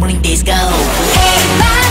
bling bling disco. Hey,